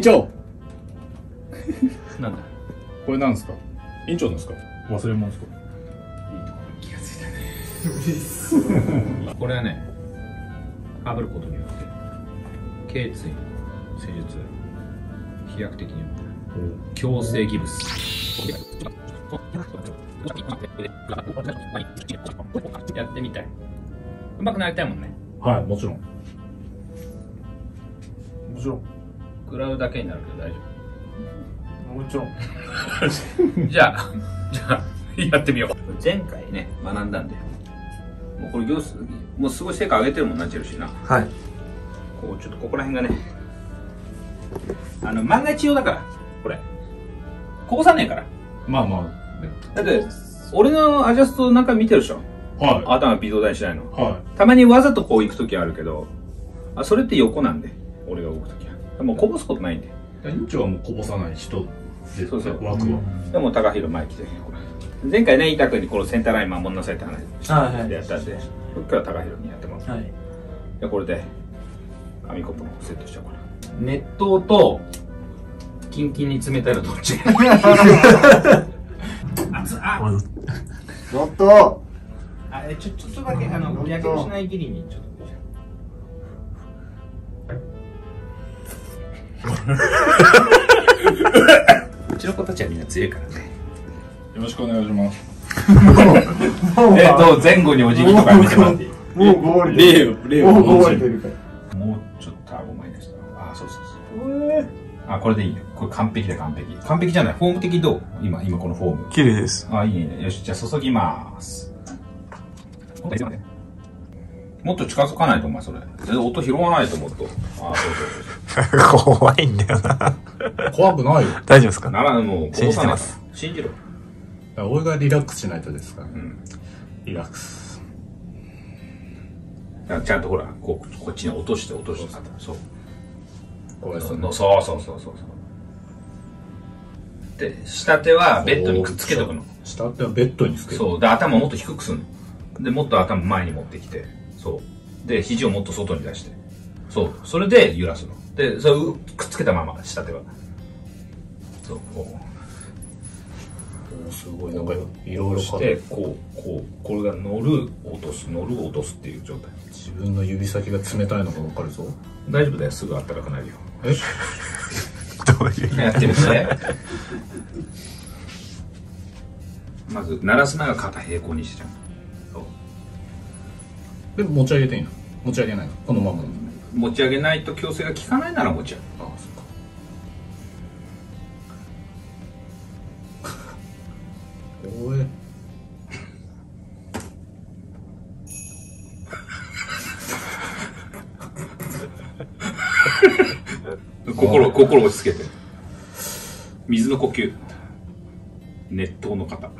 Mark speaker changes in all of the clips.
Speaker 1: 院長。
Speaker 2: なんだ？
Speaker 1: これなんですか？院長なんですか？忘れ物ですか？
Speaker 2: 気がついたね。これはね炙ることによって頸椎施術飛躍的に強制ギブス。やってみたい。うまくなりたいもんね。
Speaker 1: はいもちろん。もちろん
Speaker 2: 食らうだけになるけど大丈
Speaker 1: もちろん。
Speaker 2: 夫 じゃあじゃあやってみよう。前回ね学んだんでもうこれ行数もうすごい成果上げてるもんなチェルシーな。
Speaker 3: はい。
Speaker 2: こうちょっとここら辺がねあの万が一用だからこれ。こぼさねえから。
Speaker 1: まあま
Speaker 2: だって俺のアジャストなんか見てるでしょ？
Speaker 1: あは
Speaker 2: 頭微動だにしないの。
Speaker 1: い。は
Speaker 2: たまにわざとこう行く時あるけどあそれって横なんで俺が動く時はもうこぼすことないんで。
Speaker 1: い院長はもうこぼさない人で
Speaker 2: そうそう。
Speaker 1: 枠は。
Speaker 2: でも高弘前来てこれ。前回ね板君にこのセンターライン守んなさいって話
Speaker 3: はいはい
Speaker 2: でやったんで今日は高弘にやってもらう。
Speaker 3: はい。
Speaker 2: でこれで紙コップのセットしちゃおうかな。熱湯とキンキンに冷たいのどっちが熱あ
Speaker 4: ちょっと。
Speaker 2: あえちょちょっとだけあのやけどしないぎりにちょっと うちの子たちはみんな強いからね。
Speaker 1: よろしくお願いします。
Speaker 2: えっと前後にお辞儀とか見てもらっていい？
Speaker 4: もうゴールて
Speaker 1: 例
Speaker 4: る
Speaker 1: を例を
Speaker 4: もうゴールてるから
Speaker 2: もうちょっと顎前にしたあそうそうそう。あこれでいいよ。これ完璧だ完璧。完璧じゃない。フォーム的どう？今今このフォーム。
Speaker 3: 綺麗です。
Speaker 2: あ、いいね。よし、じゃあ注ぎます。もっと近づかないと、お前、それ。全然音拾わないと、もっと。あ、そうそうそう
Speaker 3: 怖いんだよな
Speaker 1: 怖くないよ
Speaker 3: 大丈夫ですか？
Speaker 2: なら、もう、
Speaker 3: 信じてます。
Speaker 2: 信じろ。
Speaker 1: 俺がリラックスしないとですから
Speaker 2: うん。
Speaker 1: リラックス
Speaker 2: ちゃんとほら、こう、こっちに落として、落として。そう。
Speaker 1: これ
Speaker 2: そうそうそうそうそうそう。で、下手はベッドにくっつけとくの。
Speaker 1: 下手はベッドにつける
Speaker 2: そう。で、頭もっと低くすんの。で、もっと頭前に持ってきて。そう。で、肘をもっと外に出して。そう。それで揺らすの。で、それをくっつけたまま、下手は。そう、こう。
Speaker 1: すごいなんかいろいろ
Speaker 2: そして、こう、こう、これが乗る、落とす、乗る、落とすっていう状態。
Speaker 1: 自分の指先が冷たいのが分かるぞ
Speaker 2: 大丈夫だよ。すぐあったかくなるよ。
Speaker 1: え？
Speaker 3: どういう
Speaker 2: やってみて。まず、鳴らすなが肩平行にしてちゃう。そう。
Speaker 1: でも持ち上げていいの？持ち上げないの？このままなの
Speaker 2: 持ち上げないと矯正が効かないなら持ち上げる。
Speaker 1: ああそっかおい
Speaker 2: 心、心落ち着けて。水の呼吸。熱湯の方。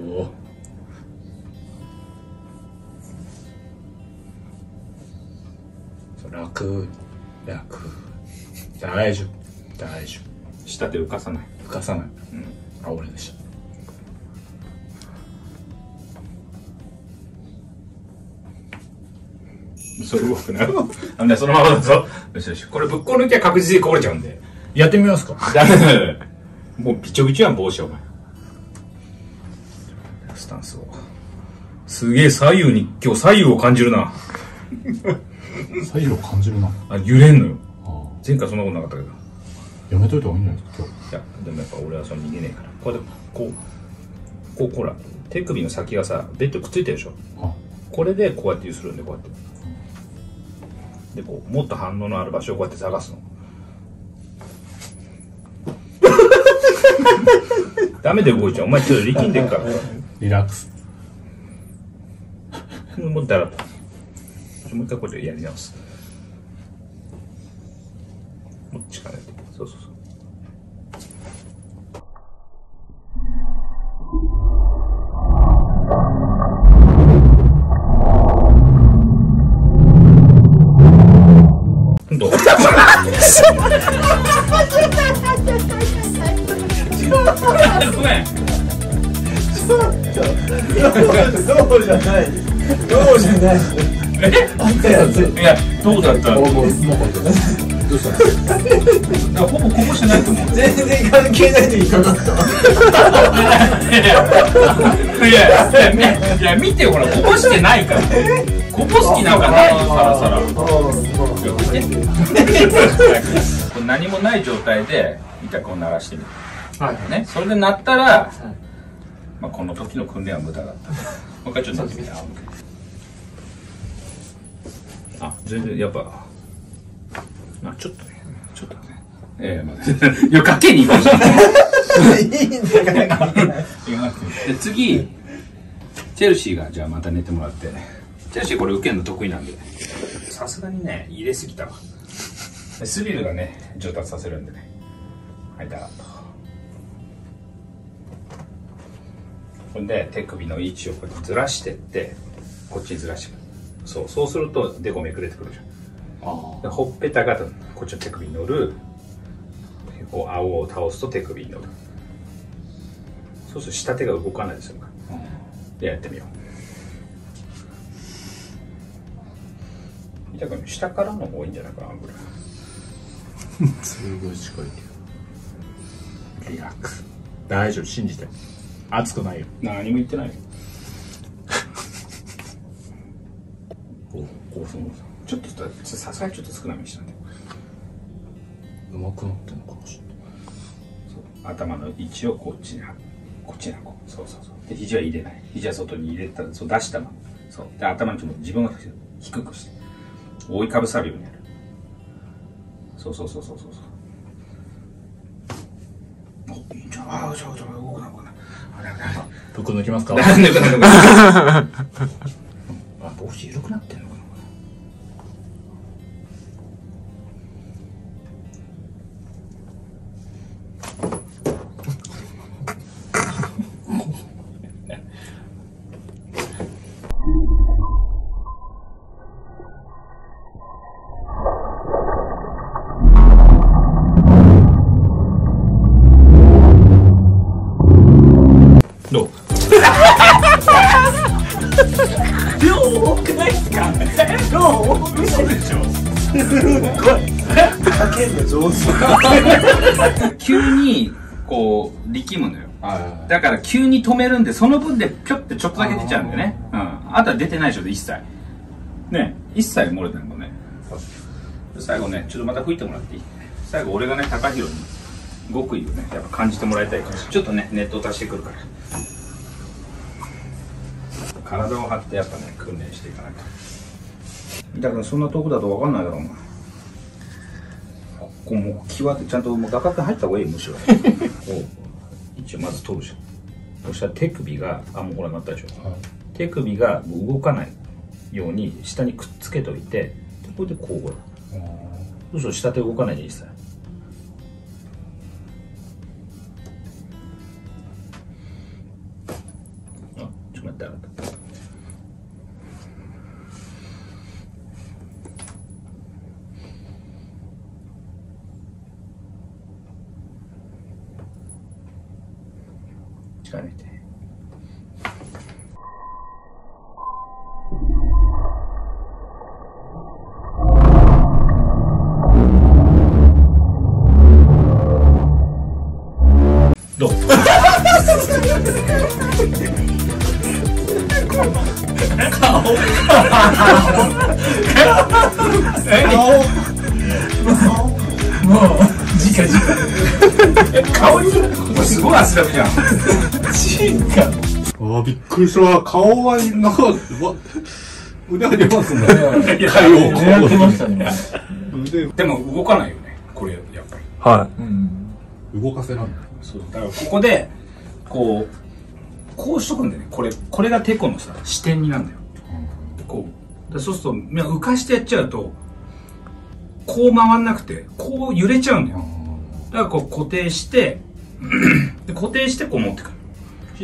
Speaker 1: おお楽楽大丈夫大丈
Speaker 2: 下手浮かさない。
Speaker 1: 夫浮かさない
Speaker 2: うん。
Speaker 1: あ俺でした
Speaker 2: それ動くな。あのね、そのままだぞ。よしよし。これぶっこ抜きゃ確実にこぼれちゃうんで。
Speaker 1: やってみますか
Speaker 2: ダメだよ。もうびちょびちょやん、帽子お前。スタンスを。すげえ左右に、今日左右を感じるな。
Speaker 1: 左右を感じるな
Speaker 2: あ、揺れんのよ。
Speaker 1: あ
Speaker 2: 前回そんなことなかったけど。
Speaker 1: やめといた方がいいんじゃないですか
Speaker 2: いや、でもやっぱ俺はそれ逃げねえから。こうやって、こう、こう、ほら、手首の先がさ、ベッドくっついてるでしょ。
Speaker 1: 今
Speaker 2: これでこうやって揺するんで、こうやって。で、こう、もっと反応のある場所をこうやって探すの。ダメで動いちゃう。お前ちょっと力んでるから。
Speaker 1: リラックス
Speaker 2: もうだら。もう一回これやり直す。もう力入れて。そうそうそう。どう？ごめん。
Speaker 4: そうじゃない？そうじゃない？
Speaker 2: いやどうだった？
Speaker 1: もうもうどうしたの？
Speaker 2: ほぼこぼしてないと思う。
Speaker 5: 全然関係ない時にかかった。
Speaker 2: いやいやいやみいや見てよほらこぼしてないから。こぼす気なんかないよさらさら何もない状態で委託を鳴らしてみる
Speaker 1: はい
Speaker 2: ねそれで鳴ったら、まあ、この時の訓練は無駄だったもう一回ちょっと鳴ってみてあ全然やっぱ。あちょっとね。ちょっとね。ええまあいやかけに行こうじゃん。
Speaker 5: いいんだか
Speaker 2: で次チェルシーがじゃあまた寝てもらって。チェルシーこれ受けるの得意なんで。さすがにね入れすぎたわ。でスリルがね上達させるんでね。はいだーっと。ほんで手首の位置をこうやってずらしてってこっちにずらしてくるそうそうするとデコめくれてくるじゃん。
Speaker 1: あ
Speaker 2: でほっぺたがこっちの手首に乗る。こう顎を倒すと手首に乗る。そうすると下手が動かないですよ。でやってみよう。見たく下からの方がいいんじゃないかなアングル
Speaker 1: あ すごい近いけど。リラックス。大丈夫信じて。熱くないよ。
Speaker 2: 何も言ってないよこうこうそうちょっとさすがにちょっと少なめにしたんで。
Speaker 1: うまくなってんのかもしれない
Speaker 2: 頭の位置をこっちにこっちにこうそう。そうそうで肘は入れない。肘は外に入れたそう出したままそう。で頭の位置も自分が低くして覆い。かぶさるように。やるそうそうそうそう。そうそうおいいんじゃああちょちょ動くな動くなあれあれあれ
Speaker 1: 服抜きますか
Speaker 2: なんなんでかあ帽子緩くなってんの？だから急に止めるんでその分でピョってちょっとだけ出ちゃうんだよね。うん。あとは出てないでしょ一切。ね。一切漏れてるもんね。最後ねちょっとまた吹いてもらっていい？最後俺がね高弘に極意をね。やっぱ感じてもらいたいからちょっとね熱湯足してくるから。体を張ってやっぱね訓練していかないとだからそんな遠くだと分かんないだろお前。ここもう際でちゃんともう画角入った方がいいよむしろ。こう一応まず取るじゃん。そしたら手首があもうほらなったでしょ。手首が動かないように下にくっつけといてでこれでこうほらそうすると下手動かないで一切。あちょ力抜いて。どう？顔に？すごい汗だくじゃん
Speaker 1: ああびっくりした。わ顔はな腕上げますね。
Speaker 2: いや
Speaker 1: 顔
Speaker 5: 狙ってましたね
Speaker 1: 腕。
Speaker 2: でも動かないよねこれやっぱり。
Speaker 3: は
Speaker 1: 動かせない
Speaker 2: そうだからここでこうこうしとくんだよね。これこれがテコのさ視点になるんだよ、こう。でそうすると浮かしてやっちゃうとこう回んなくてこう揺れちゃうんだよ。だからこう固定して で固定してこう持ってくる。
Speaker 1: 肘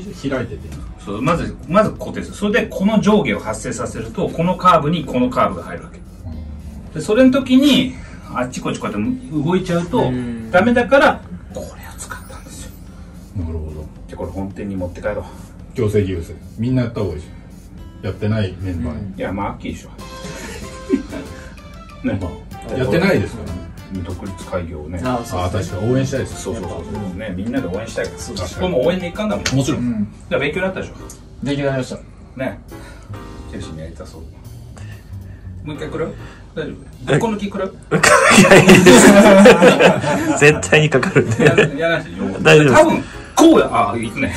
Speaker 1: 開いてて。
Speaker 2: そうまずまず固定する。それでこの上下を発生させるとこのカーブにこのカーブが入るわけ。でそれの時にあっちこっちこうやって動いちゃうとダメだからこれを使ったんですよ。
Speaker 1: なるほど。
Speaker 2: でこれ本店に持って帰ろう。
Speaker 1: 強制技術。みんなやった方がいいですよ。やってないメンバーに、
Speaker 2: いやまあアッキーでしょ。ね
Speaker 1: やってないですから。ね
Speaker 2: 独立開業をね
Speaker 5: あ
Speaker 1: ああ確かに応援したいです。
Speaker 2: そうそうそうそう。ねみんなで応援したいから。
Speaker 5: そう
Speaker 2: あそこも応援に。行かん。だもん
Speaker 1: もちろん、
Speaker 5: うん
Speaker 2: じゃあ勉強になったでしょ。
Speaker 5: 出来上がりました。
Speaker 2: ね。チェルシーにやりたそう。もう一回来る？大丈夫？1個抜き来る？
Speaker 3: いや、いいです。絶対にかかるんで。
Speaker 2: ややらないいよ
Speaker 3: 大丈夫です
Speaker 2: 多分こうやあ行くね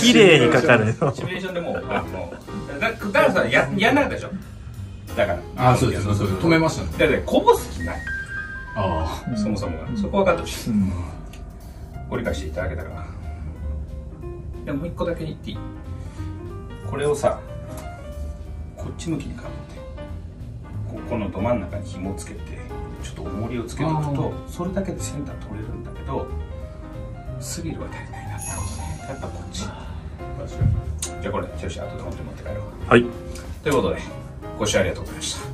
Speaker 3: 綺麗にかかるよ。
Speaker 2: シミュレーションでもうあもうだだからさややんなかったでしょだから
Speaker 1: ああそうですそうです止めましたね。
Speaker 2: だってこぼす気ない。
Speaker 1: あ
Speaker 2: そもそもが。そこ分かってほしい。
Speaker 5: うん。
Speaker 2: ご理解していただけたら。でももう一個だけ言っていい？これをさこっち向きにかぶってここのど真ん中に紐をつけてちょっと重りをつけておくとそれだけでセンター取れるんだけどスリルは足りないな。ってことね。やっぱこっち。じゃあこれチェルシー後で本当に持って帰ろう。
Speaker 3: はい。
Speaker 2: ということでご視聴ありがとうございました。